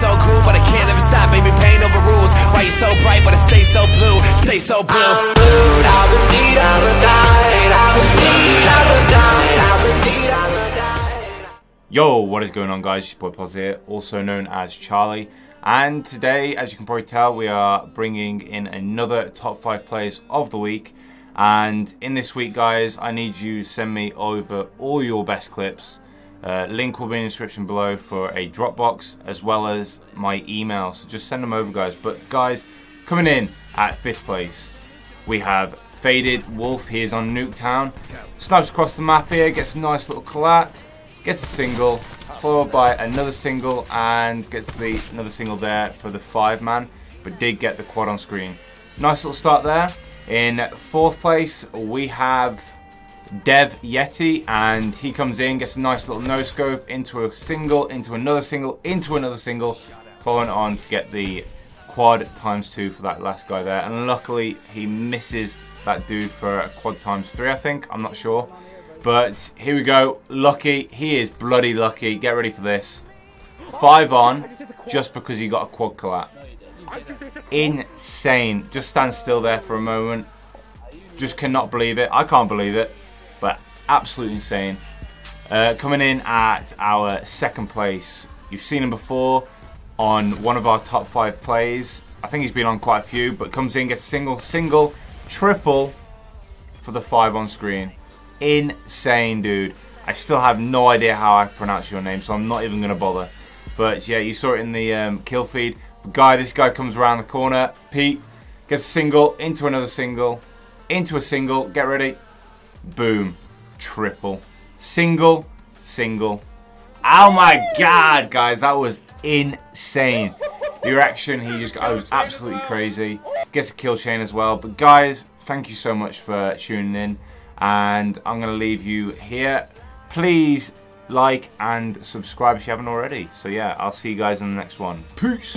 so cool, but I can't ever stop, baby, pain over rules. Why you so bright, but I stay so blue, stay so blue. I'm blue, I would need, I would die, I would need, I would die, I would need, I would die. Yo, what is going on guys? It's your boy Poz here, also known as Charlie. And today, as you can probably tell, we are bringing in another top 5 players of the week. And in this week, guys, I need you to send me over all your best clips. Uh, link will be in the description below for a Dropbox, as well as my email. So just send them over, guys. But guys, coming in at 5th place, we have Faded Wolf. He is on Nuketown. Snipes across the map here, gets a nice little collat, gets a single, followed by another single and gets the another single there for the five man but did get the quad on screen nice little start there in fourth place we have Dev Yeti and he comes in gets a nice little no scope into a single into another single into another single following on to get the quad times two for that last guy there and luckily he misses that dude for a quad times three I think I'm not sure but here we go. Lucky. He is bloody lucky. Get ready for this. Five on just because he got a quad collat. Insane. Just stand still there for a moment. Just cannot believe it. I can't believe it. But absolutely insane. Uh, coming in at our second place. You've seen him before on one of our top five plays. I think he's been on quite a few. But comes in, gets a single, single, triple for the five on screen insane, dude. I still have no idea how I pronounce your name, so I'm not even going to bother. But yeah, you saw it in the um, kill feed. But guy, this guy comes around the corner. Pete gets a single, into another single, into a single. Get ready. Boom. Triple. Single, single. Oh my god, guys, that was insane. The reaction, he just got, was absolutely crazy. Gets a kill chain as well. But guys, thank you so much for tuning in and I'm going to leave you here. Please like and subscribe if you haven't already. So yeah, I'll see you guys in the next one. Peace.